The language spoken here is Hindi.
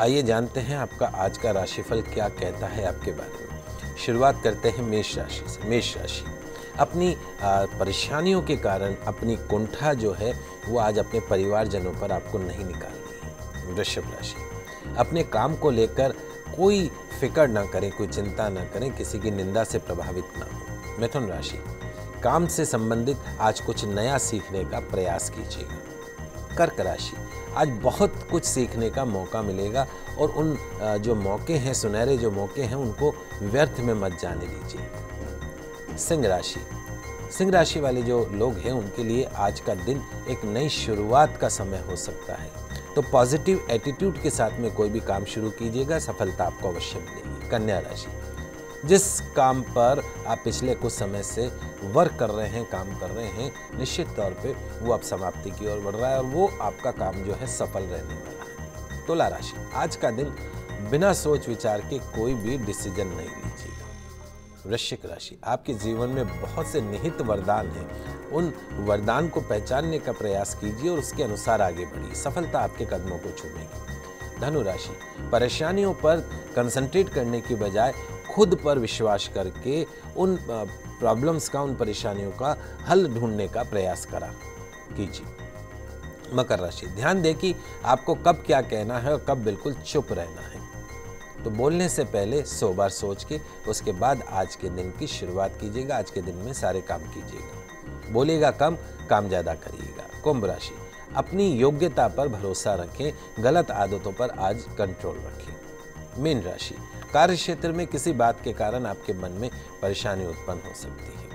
आइए जानते हैं आपका आज का राशिफल क्या कहता है आपके बारे में। शुरुआत करते हैं मेष राशि से। मेष राशि, अपनी परेशानियों के कारण अपनी कुंठा जो है, वो आज अपने परिवारजनों पर आपको नहीं निकालनी है। वृषभ राशि, अपने काम को लेकर कोई फ़िक्र ना करें, कोई चिंता ना करें, किसी की निंदा से प्रभावित ना हो। मिथुन राशि, काम से संबंधित आज कुछ नया सीखने का प्रयास कीजिएगा। कर्क राशि। आज बहुत कुछ सीखने का मौका मिलेगा और उन जो मौके हैं, सुनहरे जो मौके हैं, उनको व्यर्थ में मत जाने दीजिए। सिंह राशि। सिंह राशि वाले जो लोग हैं, उनके लिए आज का दिन एक नई शुरुआत का समय हो सकता है। तो पॉजिटिव एटीट्यूड के साथ में कोई भी काम शुरू कीजिएगा, सफलता आपको अवश्य मिलेगी। कन्या राशि। जिस काम पर आप पिछले कुछ समय से वर्क कर रहे हैं, काम कर रहे हैं, निश्चित तौर पे वो अब समाप्ति की ओर बढ़ रहा है और वो आपका काम जो है सफल रहने वाला है। तुला राशि, आज का दिन बिना सोच विचार के कोई भी डिसीज़न नहीं लीजिएगा वृश्चिक राशि, आपके जीवन में बहुत से निहित वरदान हैं। उन वरदान को पहचानने का प्रयास कीजिए और उसके अनुसार आगे बढ़िए। सफलता आपके कदमों को छूमेगी धनु राशि, परेशानियों पर कंसंट्रेट करने की बजाय खुद पर विश्वास करके उन प्रॉब्लम्स का, उन परेशानियों का हल ढूँढने का प्रयास करा। कीजिए। मकर राशि। ध्यान दें कि आपको कब क्या कहना है और कब बिल्कुल चुप रहना है। तो बोलने से पहले सौ बार सोच के, उसके बाद आज के दिन की शुरुआत कीजिएगा, आज के दिन में सारे काम कीजिएगा। बोलेगा कम, काम ज़्यादा करिएगा। कुंभ राशि। अपनी योग्यता पर भरोसा रखें, गलत आदतों पर आज कंट्रोल रखें। मीन राशि। कार्य क्षेत्र में किसी बात के कारण आपके मन में परेशानी उत्पन्न हो सकती है।